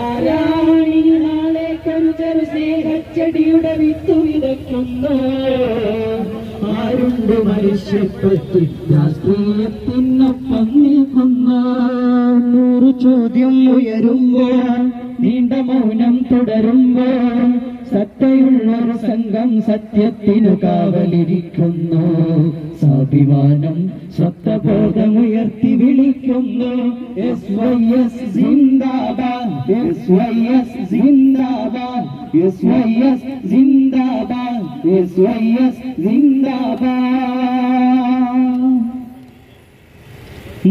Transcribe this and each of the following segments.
ആരാണി നാളെ കരുതൽ സ്നേഹച്ചെടിയുടെ വിത്തു വിതയ്ക്കുന്നു. ആരുണ്ട് മനുഷ്യപ്പറ്റി രാഷ്ട്രീയത്തിനൊപ്പം നിൽക്കുന്ന? നൂറ് ചോദ്യം ഉയരുമ്പോൾ നീണ്ട മൗനം തുടരുമ്പോൾ സത്തയുള്ളൊരു സംഘം സത്യത്തിനു കാവലിരിക്കുന്നു. സ്വാഭിമാനം സ്വത്വബോധമുയർത്തി വിളിക്കുന്നു. എസ് വൈ എസ് ജിന്ദാബാദ് എസ് വൈ എസ് ജിന്ദാബാദ് എസ് വൈ എസ് ജിന്ദാബാദ്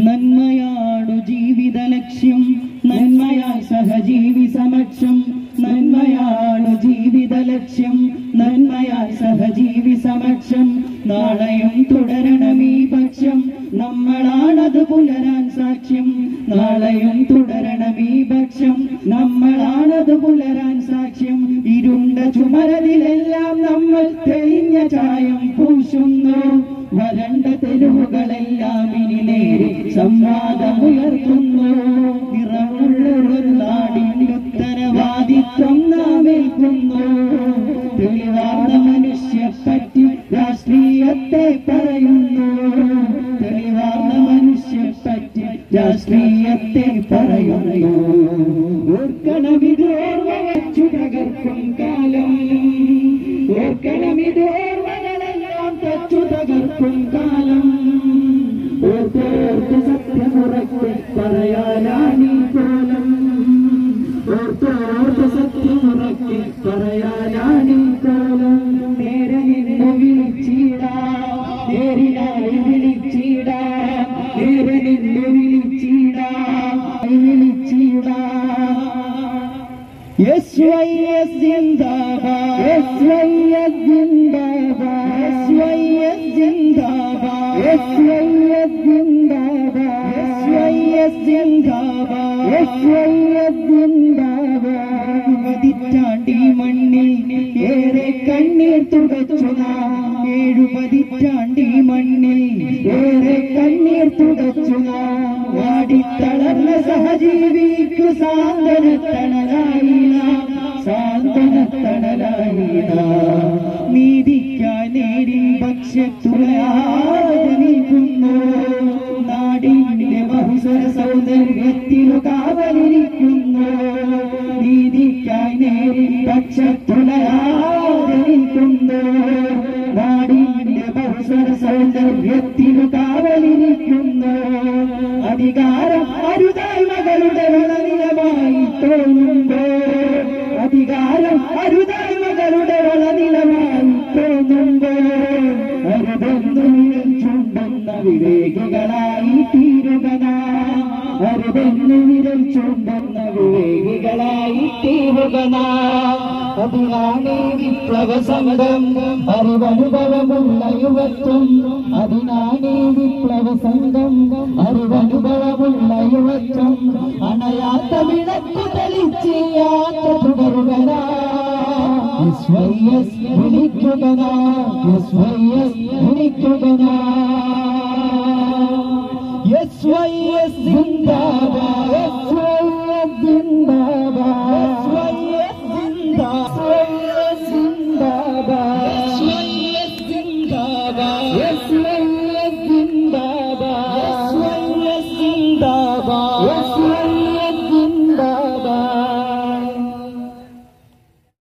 നന്മയാണു ജീവിത ലക്ഷ്യം നന്മയാൽ സഹജീവി സമക്ഷം. നന്മയാണു ജീവിത ലക്ഷ്യം നന്മയാൽ സഹജീവി സമക്ഷം. നാളെയും തുടരണം ഈ പക്ഷം നമ്മളാണത് പുലരാൻ സാക്ഷ്യം. നാളെയും നമ്മളാണത് പുലരാൻ സാക്ഷ്യം. ഇരുണ്ട ചുമരലിലെല്ലാം നമ്മൾ തെളിഞ്ഞ ചായം പൂശുന്നു. വരണ്ട തെരുവുകളെല്ലാം ഇനി നേരെ സംവാദമുയർത്തുന്നു. നിറമുള്ളൊരു നാടിന്റെ ഉത്തരവാദിത്വം നാം ഏൽക്കുന്നു. തെളിവാർന്ന മനുഷ്യപ്പറ്റി രാഷ്ട്രീയത്തെ പറയുന്നു. തെളിവാർന്ന മനുഷ്യപ്പറ്റി രാഷ്ട്രീയത്തെ പറയുന്നു. ഓർക്കണമിത് ഓർമ്മ വച്ചു തകർക്കും കാലം ഓർക്കണമിത് ഓർമ്മകളെല്ലാം തച്ചു തകർക്കും കാലം ഓർത്തോർത്ത് സത്യമുറക്കെ പറയാനാണീ കോലം ഓർത്തോർത്ത് സത്യമുറക്കെ പറയാനാണീ കോലം നേരെ വിളിച്ചിടാ. നേരിനായി വിളിച്ചിടാ. പതിറ്റാണ്ടി മണ്ണിൽ ഏറെ കണ്ണീർ തുടച്ചു നാം ഏഴു പതിറ്റാണ്ടി മണ്ണിൽ ഏറെ കണ്ണീർ തുടച്ചു നാം വാടിത്തളർന്ന സഹജീവിക്കു സാന്ത്വനത്തണലായില്ല സാന്ത്വനത്തണലായില്ല നീതിക്കാൻ നേരി പക്ഷത്തുളയാതെ നിൽക്കുന്നു. നാടിന്റെ ബഹുസര സൗന്ദര്യത്തിനു കാവലിരിക്കുന്നു നീതിക്കാൻ നേരി പക്ഷത്തുളയാതെ നിൽക്കുന്നു. നാടിന്റെ ബഹുസര സൗന്ദര്യത്തിനു കാവലിരിക്കുന്നു അധികാരം അരുതായ്മകളുടെ വളനിലമായി തോന്നുമ്പോ അധികാരം അരുതായ്മകളുടെ വളനിലമായി തോന്നുമ്പോ അരുതെന്നു ചുണ്ടുന്ന വിവേകികളായി തീരുക നാം. അരുതെന്നു വിരൽ ചുണ്ടുന്ന വിവേകികളായി തീരുക നാം. അതിനാണ് വിപ്ലവ സംഘം അറിവനുഭവമുള്ള യുവത്വം അതിനാണ് വിപ്ലവ സംഘം മാറ്റം അണയാത്ത വിളക്കു തെളിച്ച് യാത്ര തുടരുകന വിളിക്കുകന വിളിക്കുകന ജിന്ദാബാ ജിന്ദാബാ ജിന്ദാ